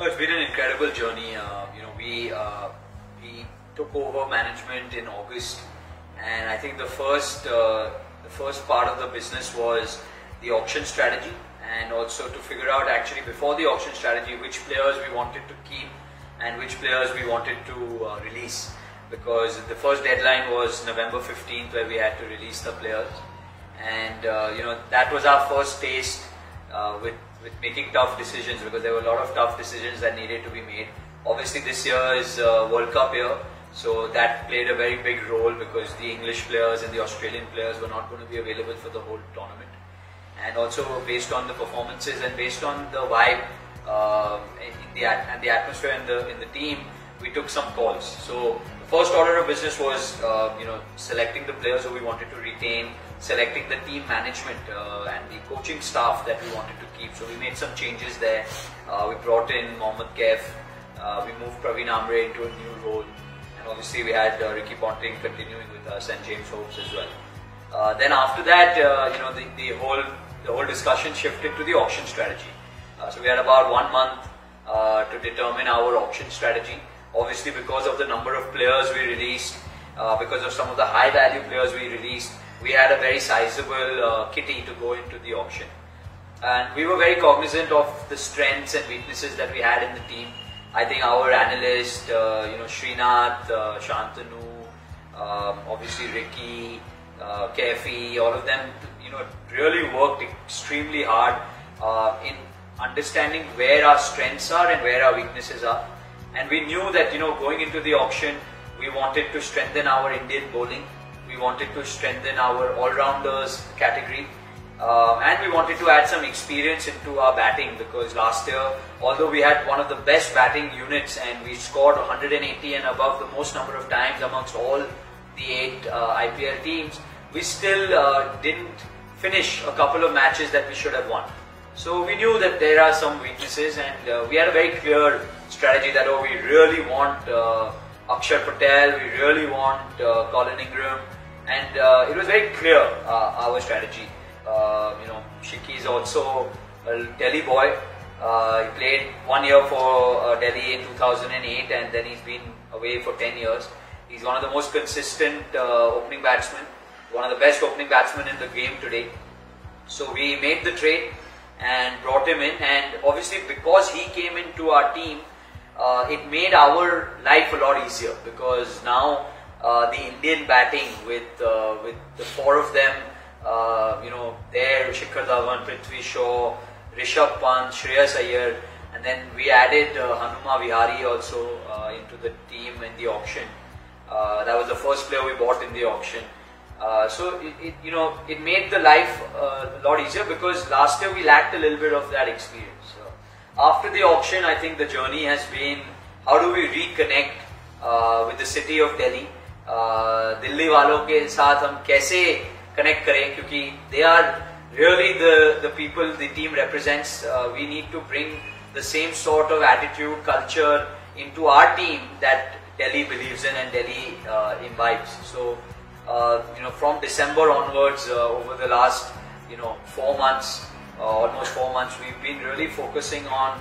No, it's been an incredible journey. Uh, you know, we uh, we took over management in August, and I think the first uh, the first part of the business was the auction strategy, and also to figure out actually before the auction strategy which players we wanted to keep and which players we wanted to uh, release. Because the first deadline was November 15th, where we had to release the players, and uh, you know that was our first taste uh, with with making tough decisions because there were a lot of tough decisions that needed to be made. Obviously, this year is uh, World Cup year, so that played a very big role because the English players and the Australian players were not going to be available for the whole tournament. And also based on the performances and based on the vibe uh, the and the atmosphere in the in the team, we took some calls. So the first order of business was uh, you know selecting the players who we wanted to retain, selecting the team management uh, and the coaching staff that we wanted to keep. So we made some changes there. Uh, we brought in Mohammad Kaif. Uh, we moved Praveen Amre into a new role. And obviously we had uh, Ricky Ponting continuing with us and James Hopes as well. Uh, then after that, uh, you know, the, the whole the whole discussion shifted to the auction strategy. so we had about one month to determine our auction strategy. Obviously, because of the number of players we released, because of some of the high value players we released, we had a very sizable uh, kitty to go into the auction. And we were very cognizant of the strengths and weaknesses that we had in the team. I think our analyst, uh, you know, Srinath, uh, Shantanu, um, obviously Ricky, uh, Kefi, all of them, you know, really worked extremely hard uh, in understanding where our strengths are and where our weaknesses are. And we knew that, you know, going into the auction, we wanted to strengthen our Indian bowling wanted to strengthen our all-rounders category. Uh, and we wanted to add some experience into our batting because last year, although we had one of the best batting units and we scored 180 and above the most number of times amongst all the eight uh, IPL teams, we still uh, didn't finish a couple of matches that we should have won. So we knew that there are some weaknesses and uh, we had a very clear strategy that oh we really want uh, Akshar Patel, we really want uh, Colin Ingram, and uh, it was very clear uh, our strategy. Uh, you know, Shiki is also a Delhi boy. Uh, he played one year for uh, Delhi in 2008, and then he's been away for 10 years. He's one of the most consistent uh, opening batsmen, one of the best opening batsmen in the game today. So we made the trade and brought him in, and obviously because he came into our team, it made our life a lot easier because now uh, the Indian batting with uh, with the four of them, uh, you know, there Shikhar Dhawan, Prithvi Shaw, Rishabh Pant, Shreyas Iyer, and then we added uh, Hanuma Vihari also uh, into the team in the auction. That was the first player we bought in the auction. so it, it, you know it made the life a lot easier because last year we lacked a little bit of that experience. So after the auction, I think the journey has been how do we reconnect with the city of Delhi Delhi वालों के साथ हम कैसे connect करें क्योंकि they are really the the people the team represents uh, we need to bring the same sort of attitude culture into our team that Delhi believes in and Delhi uh, imbibes so uh, you know from December onwards over the last you know four months almost four months we've been really focusing on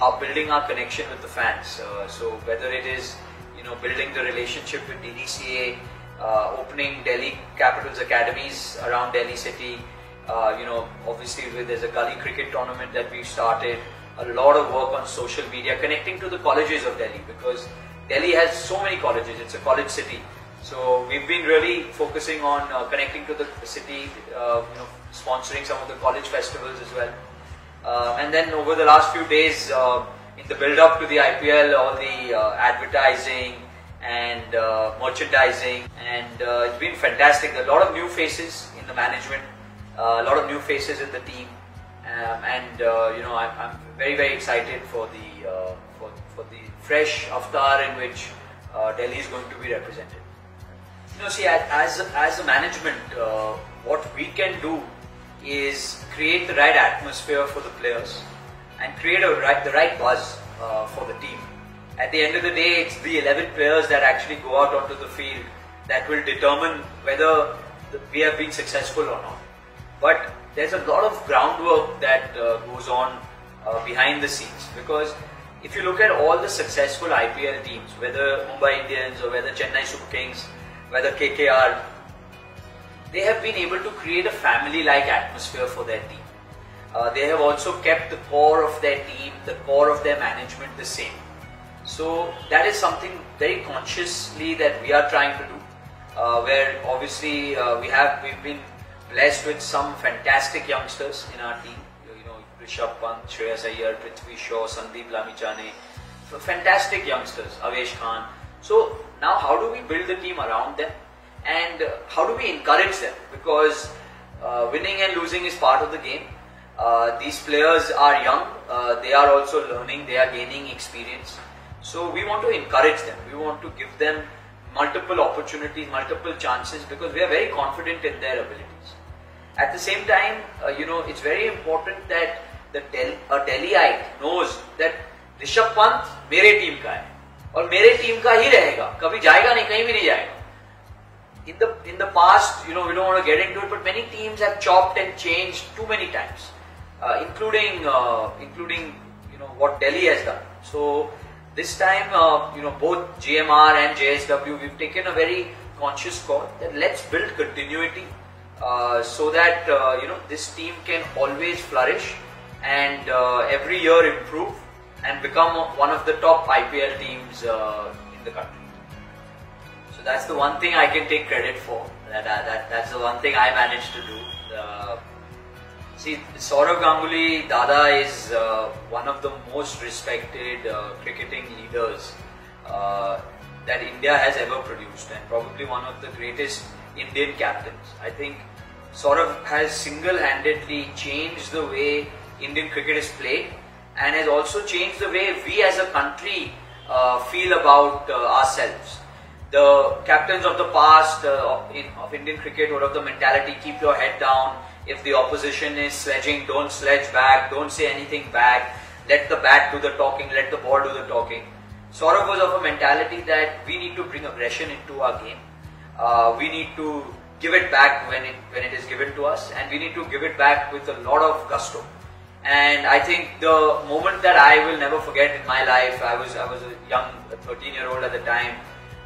how building our connection with the fans so whether it is you know, building the relationship with DDCA, uh, opening Delhi Capitals academies around Delhi city. Uh, you know, obviously there's a gully cricket tournament that we started. A lot of work on social media, connecting to the colleges of Delhi because Delhi has so many colleges. It's a college city. So we've been really focusing on uh, connecting to the city, uh, you know, sponsoring some of the college festivals as well. Uh, and then over the last few days, uh, in the build up to the IPL, all the uh, advertising and uh, merchandising, and uh, it's been fantastic. A lot of new faces in the management, uh, a lot of new faces in the team, um, and uh, you know I'm, I'm, very very excited for the uh, for, for the fresh avatar in which Delhi is going to be represented. You know, see, as as a management, what we can do is create the right atmosphere for the players and create a right, the right buzz uh, for the team. At the end of the day, it's the 11 players that actually go out onto the field that will determine whether we have been successful or not. But there's a lot of groundwork that uh, goes on uh, behind the scenes because if you look at all the successful IPL teams, whether Mumbai Indians or whether Chennai Super Kings, whether KKR, they have been able to create a family-like atmosphere for their team. Uh, they have also kept the core of their team, the core of their management the same. So that is something very consciously that we are trying to do. Uh, where obviously uh, we have we've been blessed with some fantastic youngsters in our team. You know, Rishabh Pant, Shreyas Iyer, Prithvi Shaw, Sandeep Lamichhane, fantastic youngsters, Avesh Khan. So now how do we build the team around them and uh, how do we encourage them? Because uh, winning and losing is part of the game. Uh, these players are young, uh, they are also learning, they are gaining experience. So we want to encourage them, we want to give them multiple opportunities, multiple chances because we are very confident in their abilities. At the same time, uh, you know, it's very important that the Del- a Delhiite knows that Rishabh Pant मेरे team का है और मेरे team का ही रहेगा कभी जाएगा नहीं कहीं भी नहीं जाएगा in the in the past you know we don't want to get into it but many teams have chopped and changed too many times uh, including uh, including you know what delhi has done so this time uh, you know both gmr and jsw we've taken a very conscious call that let's build continuity uh, so that uh, you know this team can always flourish and uh, every year improve and become one of the top IPL teams in the country. So that's the one thing I can take credit for. That, that that's the one thing I managed to do. See, Sourav Ganguly Dada is uh, one of the most respected uh, cricketing leaders uh, that India has ever produced, and probably one of the greatest Indian captains. I think Sourav has single-handedly changed the way Indian cricket is played and has also changed the way we as a country uh, feel about uh, ourselves. The captains of the past uh, of, in, of, Indian cricket would of the mentality keep your head down. If the opposition is sledging, don't sledge back, don't say anything back, let the bat do the talking, let the ball do the talking. Sourav was of a mentality that we need to bring aggression into our game. Uh, we need to give it back when it, when it is given to us, and we need to give it back with a lot of gusto. And I think the moment that I will never forget in my life, I was I was a young 13 year old at the time.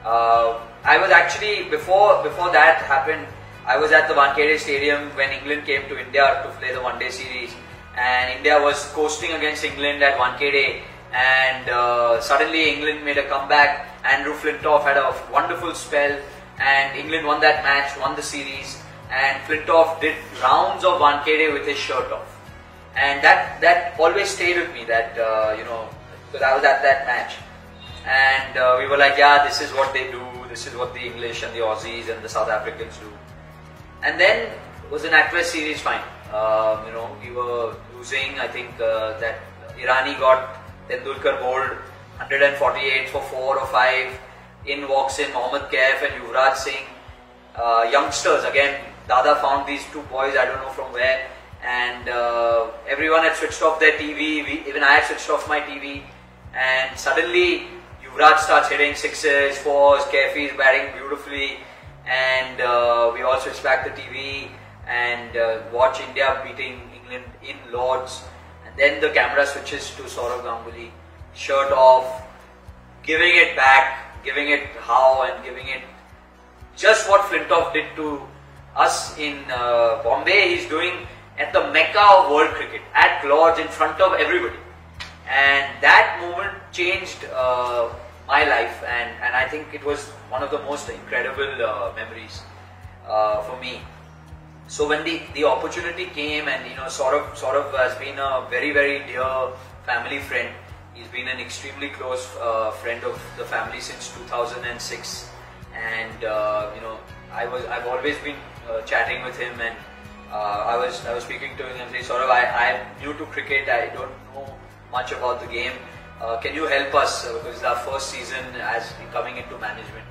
Uh, I was actually before before that happened. I was at the Wankhede Stadium when England came to India to play the one day series, and India was coasting against England at Wankhede, and uh, suddenly England made a comeback. Andrew Flintoff had a wonderful spell, and England won that match, won the series, and Flintoff did rounds of Wankhede with his shirt off and that that always stayed with me. That uh, you know, because I was at that match, and uh, we were like, yeah, this is what they do. This is what the English and the Aussies and the South Africans do. And then was a NatWest series fine. Um, you know, we were losing. I think uh, that Irani got Tendulkar bowled 148 for four or five. In walks in Mohammad Kaif and Yuvraj Singh. Uh, youngsters again. Dada found these two boys. I don't know from where and uh, everyone had switched off their TV. We, even I had switched off my TV, and suddenly Yuvraj starts hitting sixes, fours. Kefi is batting beautifully, and uh, we switch back the TV and uh, watch India beating England in Lords, and then the camera switches to Sourav Ganguly, shirt off, giving it back, giving it how, and giving it just what Flintoff did to us in uh, Bombay. He's doing at the mecca of world cricket, at Lords in front of everybody. And that moment changed uh, my life, and, and I think it was one of the most incredible uh, memories uh, for me. So when the, the opportunity came, and you know, Sourav, Sourav has been a very, very dear family friend. He's been an extremely close uh, friend of the family since 2006, and uh, you know, I was I've always been uh, chatting with him and uh, I was I was speaking to him and sort of, I I'm new to cricket. I don't know much about the game. Uh, can you help us uh, because it's our first season as coming into management?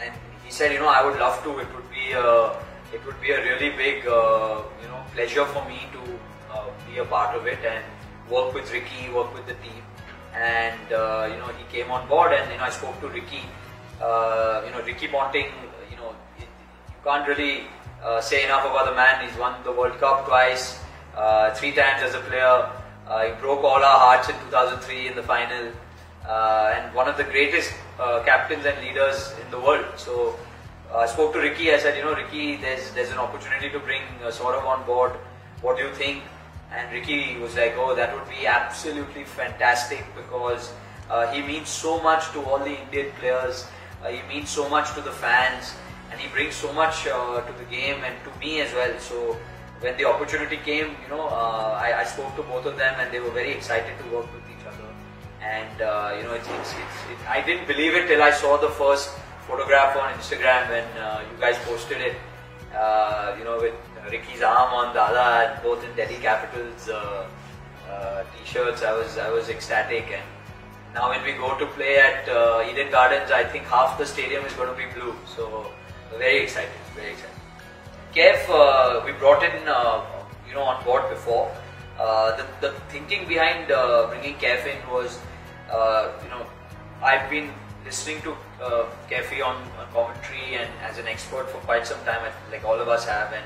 And he said, you know, I would love to. It would be a it would be a really big uh, you know pleasure for me to uh, be a part of it and work with Ricky, work with the team. And uh, you know, he came on board, and you know, I spoke to Ricky. you know, Ricky Ponting. You know, it, you can't really uh, say enough about the man. He's won the World Cup twice, uh, three times as a player. Uh, he broke all our hearts in 2003 in the final, uh, and one of the greatest uh, captains and leaders in the world. So I spoke to Ricky. I said, you know, Ricky, there's there's an opportunity to bring uh, Sourav on board. What do you think? And Ricky was like, oh, that would be absolutely fantastic because uh, he means so much to all the Indian players. Uh, he means so much to the fans, and he brings so much uh, to the game and to me as well. So when the opportunity came, you know, uh, I, I, spoke to both of them, and they were very excited to work with each other. And uh, you know, it's, it's, it's, it, I didn't believe it till I saw the first photograph on Instagram when uh, you guys posted it. you know, with Ricky's arm on Dada and both in Delhi Capitals uh, uh, t-shirts. I was I was ecstatic and now when we go to play at uh, Eden Gardens, I think half the stadium is going to be blue. So very excited, very excited. Kev, uh, we brought in uh, you know on board before. Uh, the, the thinking behind bringing Kev in was you know I've been listening to uh, Kefi on, on, commentary and as an expert for quite some time, like all of us have, and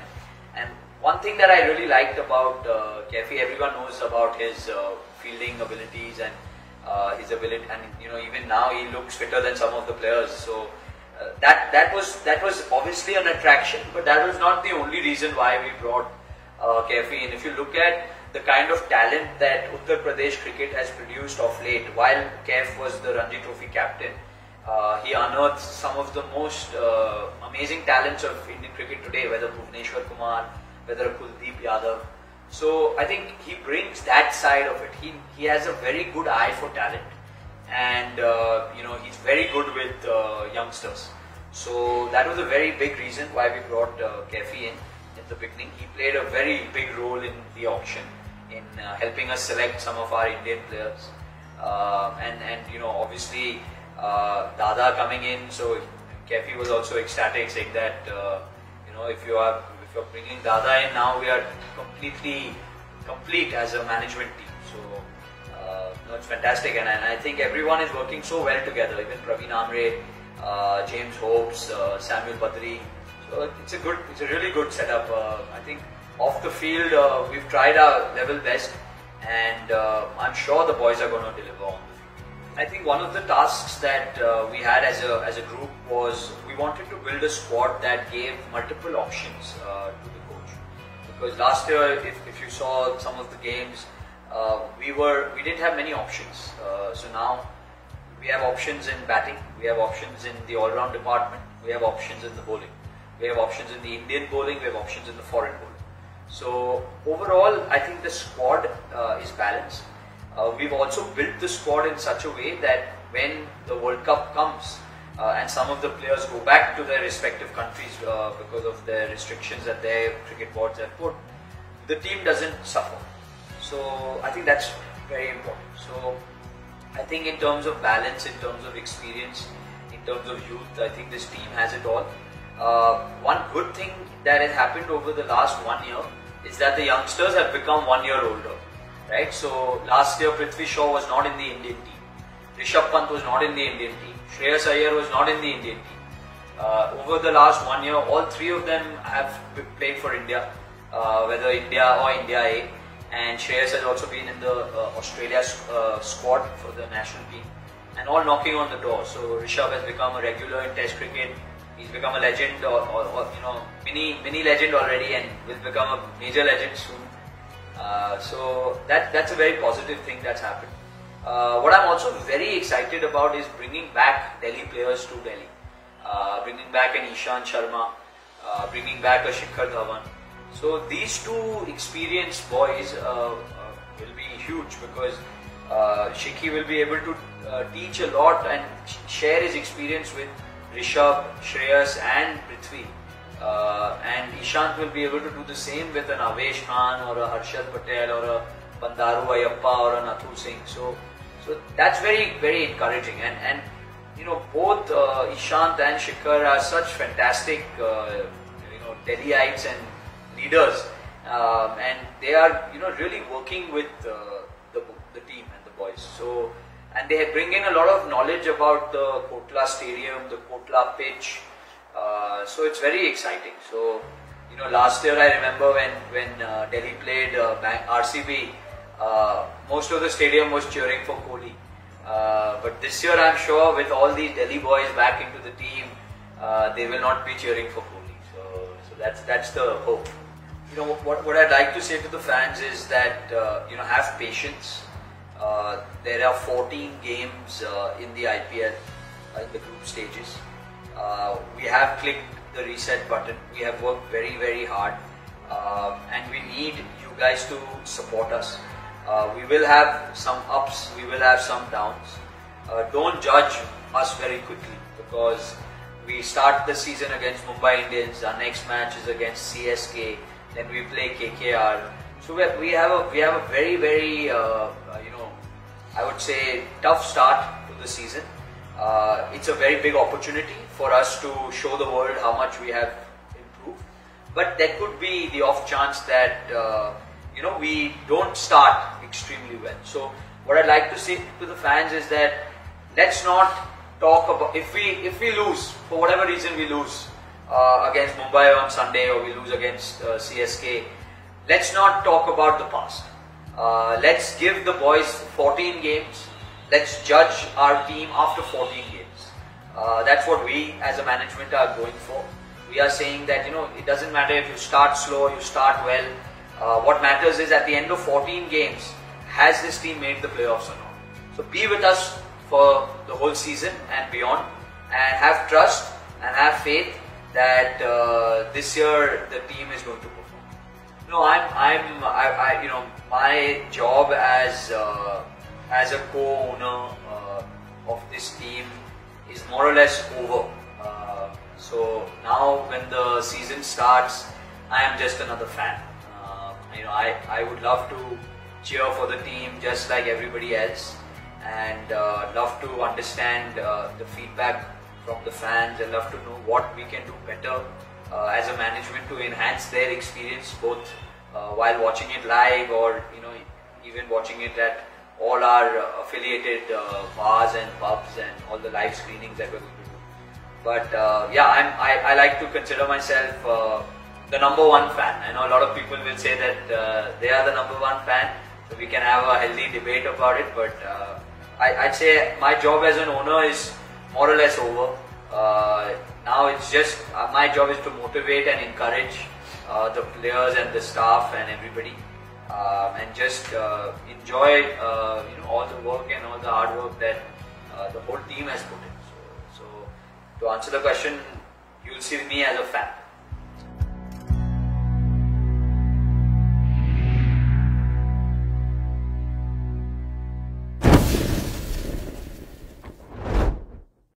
and one thing that I really liked about uh, Kefi, everyone knows about his uh, fielding abilities and uh, his ability, and you know even now he looks fitter than some of the players. So that that was that was obviously an attraction, but that was not the only reason why we brought uh. And if you look at the kind of talent that Uttar Pradesh cricket has produced of late, while Kef was the Ranji Trophy captain, uh, he unearthed some of the most uh, amazing talents of Indian cricket today, whether Bhuvneshwar Kumar, whether Kuldeep Yadav. So I think he brings that side of it. He he has a very good eye for talent, and uh, you know he's very good with uh, youngsters. So that was a very big reason why we brought uh, Kefi in at the beginning. He played a very big role in the auction in uh, helping us select some of our Indian players, uh, and and you know obviously uh, Dada coming in. So Kefi was also ecstatic, saying that uh, you know if you are if you're bringing Dada in now, we are completely complete as a management team. So no, it's fantastic, and, and, I think everyone is working so well together. Even Praveen Amre, uh, James Hopes, uh, Samuel Badree. So it's a good, it's a really good setup. Uh, I think off the field, we've tried our level best, and I'm sure the boys are going to deliver on I think one of the tasks that uh, we had as a, as a group was we wanted to build a squad that gave multiple options uh, to the coach. Because last year, if, if you saw some of the games, uh, we were we didn't have many options. Uh, so now we have options in batting, we have options in the all-round department, we have options in the bowling, we have options in the Indian bowling, we have options in the foreign bowling. So overall, I think the squad uh, is balanced. Uh, we've also built the squad in such a way that when the World Cup comes uh, and some of the players go back to their respective countries uh, because of the restrictions that their cricket boards have put, the team doesn't suffer. So I think that's very important. So I think in terms of balance, in terms of experience, in terms of youth, I think this team has it all. Uh, one good thing that has happened over the last one year is that the youngsters have become one year older right? So last year Prithvi Shaw was not in the Indian team. Rishabh Pant was not in the Indian team. Shreyas Iyer was not in the Indian team. Uh, over the last one year, all three of them have played for India, uh, whether India or India A. And Shreyas has also been in the uh, Australia uh, squad for the national team, and all knocking on the door. So Rishabh has become a regular in Test cricket. He's become a legend, or, or, or you know, mini mini legend already, and will become a major legend soon. Uh, so that that's a very positive thing that's happened. Uh, what I'm also very excited about is bringing back Delhi players to Delhi, uh, bringing back an Ishant Sharma, uh, bringing back a Shikhar Dhawan. So these two experienced boys uh, will be huge because uh, Shikhi will be able to teach a lot and share his experience with Rishabh, Shreyas, and Prithvi. Uh, and Ishant will be able to do the same with an Avesh Khan or a Harshal Patel or a Bandaru Ayyappa or a Nathu Singh. So, so that's very, very encouraging. And, and you know, both uh, Ishant and Shikhar are such fantastic, uh, you know, Delhiites and leaders. Um, and they are, you know, really working with uh, the, the team and the boys. So, and they bring in a lot of knowledge about the Kotla Stadium, the Kotla pitch, uh, so it's very exciting. So, you know, last year I remember when when uh, Delhi played uh, RCB, uh, most of the stadium was cheering for Kohli. Uh, but this year, I'm sure, with all these Delhi boys back into the team, uh, they will not be cheering for Kohli. So, so that's that's the hope. You know what, what I'd like to say to the fans is that uh, you know have patience. Uh, there are 14 games uh, in the IPL uh, in the group stages. Uh, we have clicked the reset button. We have worked very very hard, um, and we need you guys to support us. Uh, we will have some ups, we will have some downs. Don't judge us very quickly because we start the season against Mumbai Indians. Our next match is against CSK. Then we play KKR. So we have, we have a we have a very very uh, uh, you know I would say tough start to the season. Uh, it's a very big opportunity for us to show the world how much we have improved. But there could be the off chance that uh, you know we don't start extremely well. So what I'd like to say to the fans is that let's not talk about if we if we lose for whatever reason we lose uh, against Mumbai on Sunday or we lose against uh, CSK. Let's not talk about the past. Uh, let's give the boys 14 games. Let's judge our team after 14 games. Uh, that's what we as a management are going for. We are saying that you know it doesn't matter if you start slow, you start well. Uh, what matters is at the end of 14 games, has this team made the playoffs or not? So be with us for the whole season and beyond, and have trust and have faith that uh, this year the team is going to perform. No, I'm, I'm, I, I you know, my job as uh, as a co-owner uh, of this team is more or less over. Uh, so now when the season starts, I am just another fan. Uh, you know, I, I would love to cheer for the team just like everybody else and love to understand the feedback from the fans and love to know what we can do better uh, as a management to enhance their experience both uh, while watching it live or you know even watching it at all our uh, affiliated uh, bars and pubs and all the live screenings that we're going to do. But yeah, I'm, I, I like to consider myself the number one fan. I know a lot of people will say that they are the number one fan, so we can have a healthy debate about it. But I, would say my job as an owner is more or less over. Uh, now it's just uh, my job is to motivate and encourage uh, the players and the staff and everybody, um, and just uh, enjoy uh, you know all the work and all the hard work that uh, the whole team has put in. So, so to answer the question, you'll see me as a fan.